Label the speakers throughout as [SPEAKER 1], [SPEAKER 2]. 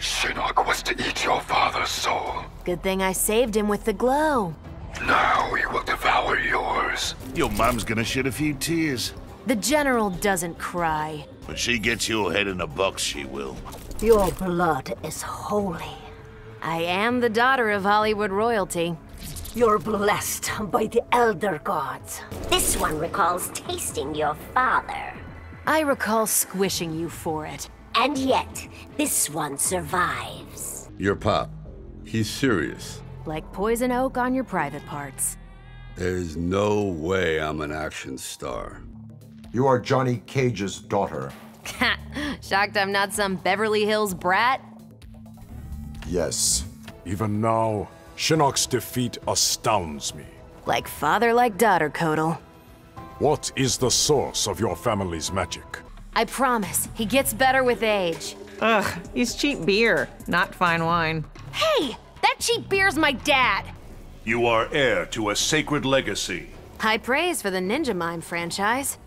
[SPEAKER 1] Shinnok was to eat your father's soul.
[SPEAKER 2] Good thing I saved him with the glow.
[SPEAKER 1] Now he will devour yours.
[SPEAKER 3] Your mom's gonna shed a few tears.
[SPEAKER 2] The General doesn't cry.
[SPEAKER 3] When she gets your head in a box, she will.
[SPEAKER 4] Your blood is holy.
[SPEAKER 2] I am the daughter of Hollywood royalty.
[SPEAKER 4] You're blessed by the Elder Gods.
[SPEAKER 5] This one recalls tasting your father.
[SPEAKER 2] I recall squishing you for it.
[SPEAKER 5] And yet, this one survives.
[SPEAKER 6] Your pop. He's serious.
[SPEAKER 2] Like poison oak on your private parts.
[SPEAKER 6] There's no way I'm an action star.
[SPEAKER 7] You are Johnny Cage's daughter.
[SPEAKER 2] Shocked I'm not some Beverly Hills brat?
[SPEAKER 7] Yes.
[SPEAKER 8] Even now, Shinnok's defeat astounds me.
[SPEAKER 2] Like father, like daughter, Kotal.
[SPEAKER 8] What is the source of your family's magic?
[SPEAKER 2] I promise, he gets better with age.
[SPEAKER 9] Ugh, he's cheap beer, not fine wine.
[SPEAKER 2] Hey! That cheap beer's my dad!
[SPEAKER 10] You are heir to a sacred legacy.
[SPEAKER 2] High praise for the Ninja Mime franchise.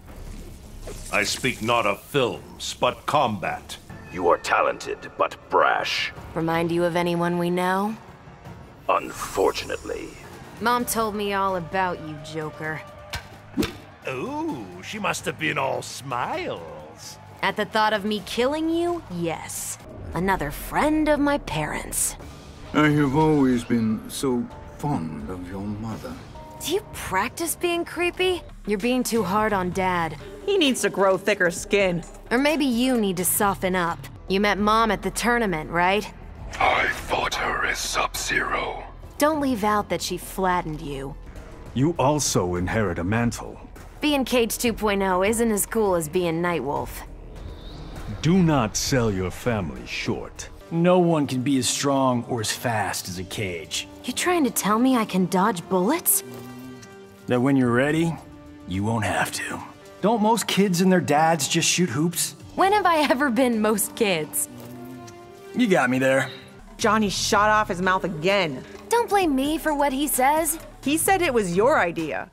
[SPEAKER 10] I speak not of films, but combat.
[SPEAKER 11] You are talented, but brash.
[SPEAKER 2] Remind you of anyone we know?
[SPEAKER 11] Unfortunately.
[SPEAKER 2] Mom told me all about you, Joker.
[SPEAKER 12] Ooh, she must have been all smiles.
[SPEAKER 2] At the thought of me killing you, yes. Another friend of my parents.
[SPEAKER 13] I have always been so fond of your mother.
[SPEAKER 2] Do you practice being creepy? You're being too hard on Dad.
[SPEAKER 9] He needs to grow thicker skin.
[SPEAKER 2] Or maybe you need to soften up. You met Mom at the tournament, right?
[SPEAKER 1] I fought her as Sub-Zero.
[SPEAKER 2] Don't leave out that she flattened you.
[SPEAKER 14] You also inherit a mantle.
[SPEAKER 2] Being Cage 2.0 isn't as cool as being Nightwolf.
[SPEAKER 14] Do not sell your family short.
[SPEAKER 15] No one can be as strong or as fast as a Cage.
[SPEAKER 2] You're trying to tell me I can dodge bullets?
[SPEAKER 15] That when you're ready, you won't have to. Don't most kids and their dads just shoot hoops?
[SPEAKER 2] When have I ever been most kids?
[SPEAKER 15] You got me there.
[SPEAKER 9] Johnny shot off his mouth again.
[SPEAKER 2] Don't blame me for what he says.
[SPEAKER 9] He said it was your idea.